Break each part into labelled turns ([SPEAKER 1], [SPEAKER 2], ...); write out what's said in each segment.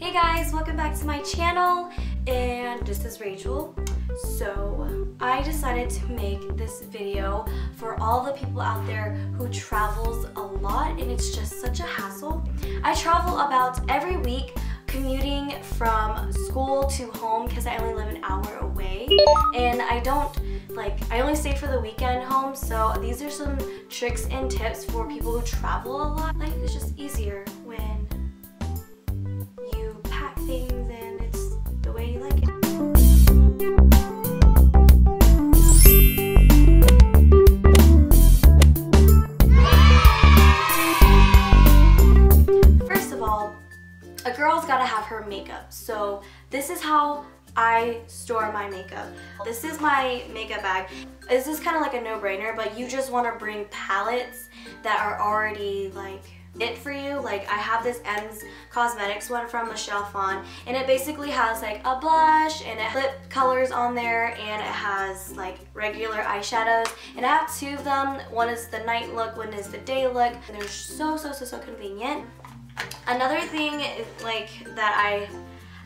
[SPEAKER 1] Hey guys, welcome back to my channel and this is Rachel. So I decided to make this video for all the people out there who travels a lot and it's just such a hassle. I travel about every week commuting from school to home because I only live an hour away and I don't like I only stay for the weekend home so these are some tricks and tips for people who travel a lot. Life is just easier when girl's gotta have her makeup. So this is how I store my makeup. This is my makeup bag. This is kind of like a no-brainer, but you just want to bring palettes that are already like it for you. Like I have this Em's Cosmetics one from Michelle Phan and it basically has like a blush and it lip colors on there and it has like regular eyeshadows and I have two of them. One is the night look, one is the day look and they're so so so so convenient. Another thing is like that I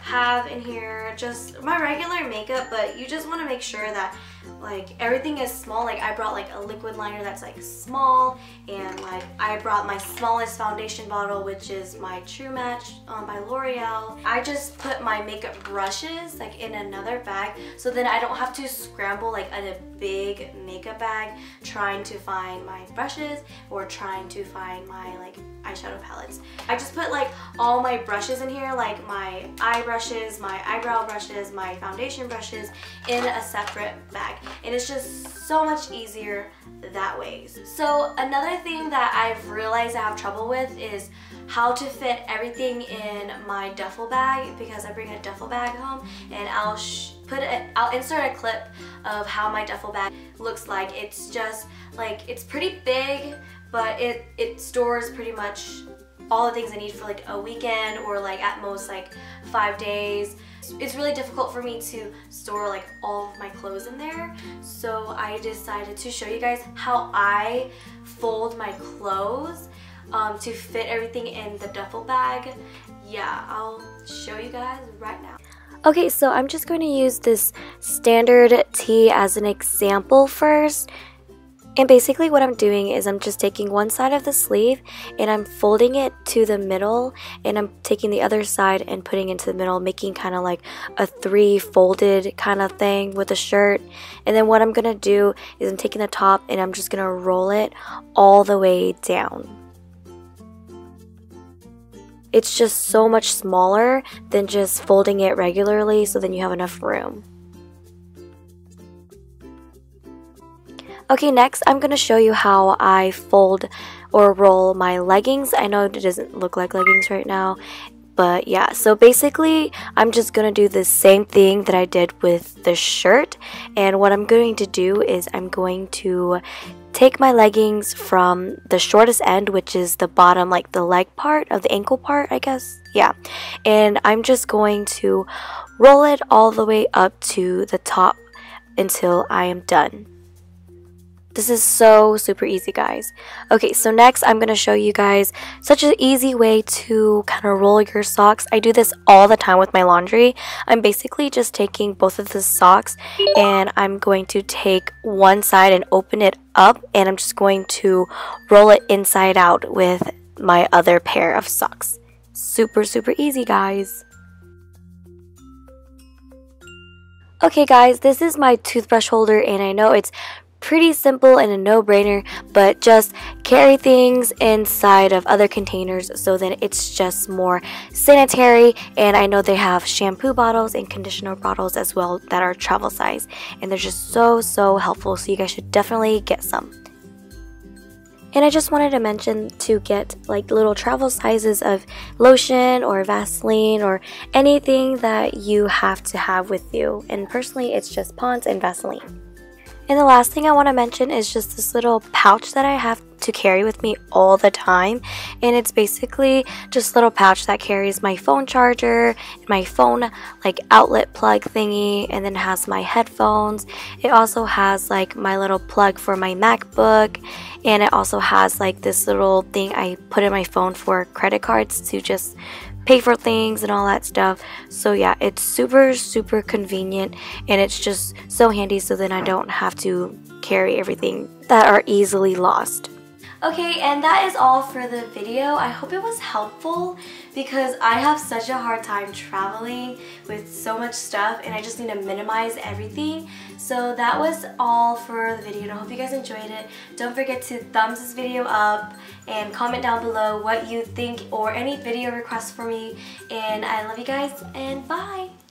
[SPEAKER 1] have in here just my regular makeup but you just want to make sure that like everything is small. Like I brought like a liquid liner that's like small and like I brought my smallest foundation bottle which is my True Match um, by L'Oreal. I just put my makeup brushes like in another bag so then I don't have to scramble like in a big makeup bag trying to find my brushes or trying to find my like eyeshadow palettes. I just put like all my brushes in here like my eye brushes my eyebrow brushes my foundation brushes in a separate bag and it's just so much easier that way. So another thing that I've realized I have trouble with is how to fit everything in my duffel bag because I bring a duffel bag home and I'll put it, I'll insert a clip of how my duffel bag looks like. It's just like, it's pretty big but it, it stores pretty much all the things I need for like a weekend or like at most like five days. It's really difficult for me to store like all of my clothes in there. So I decided to show you guys how I fold my clothes um, to fit everything in the duffel bag. Yeah, I'll show you guys right now. Okay, so I'm just going to use this standard tee as an example first. And basically what I'm doing is I'm just taking one side of the sleeve and I'm folding it to the middle and I'm taking the other side and putting into the middle making kind of like a three folded kind of thing with a shirt and then what I'm gonna do is I'm taking the top and I'm just gonna roll it all the way down. It's just so much smaller than just folding it regularly so then you have enough room. Okay, next I'm going to show you how I fold or roll my leggings. I know it doesn't look like leggings right now, but yeah, so basically I'm just going to do the same thing that I did with the shirt. And what I'm going to do is I'm going to take my leggings from the shortest end, which is the bottom, like the leg part of the ankle part, I guess. Yeah. And I'm just going to roll it all the way up to the top until I am done. This is so super easy, guys. Okay, so next I'm going to show you guys such an easy way to kind of roll your socks. I do this all the time with my laundry. I'm basically just taking both of the socks and I'm going to take one side and open it up and I'm just going to roll it inside out with my other pair of socks. Super, super easy, guys. Okay guys, this is my toothbrush holder and I know it's pretty simple and a no-brainer but just carry things inside of other containers so then it's just more sanitary and I know they have shampoo bottles and conditioner bottles as well that are travel size and they're just so so helpful so you guys should definitely get some. And I just wanted to mention to get like little travel sizes of lotion or Vaseline or anything that you have to have with you. And personally, it's just Pond's and Vaseline. And the last thing I want to mention is just this little pouch that I have to carry with me all the time. And it's basically just little pouch that carries my phone charger, my phone like outlet plug thingy, and then has my headphones. It also has like my little plug for my MacBook, and it also has like this little thing I put in my phone for credit cards to just pay for things and all that stuff. So yeah, it's super, super convenient and it's just so handy so then I don't have to carry everything that are easily lost. Okay, and that is all for the video. I hope it was helpful because I have such a hard time traveling with so much stuff and I just need to minimize everything. So that was all for the video and I hope you guys enjoyed it. Don't forget to thumbs this video up and comment down below what you think or any video requests for me. And I love you guys and bye!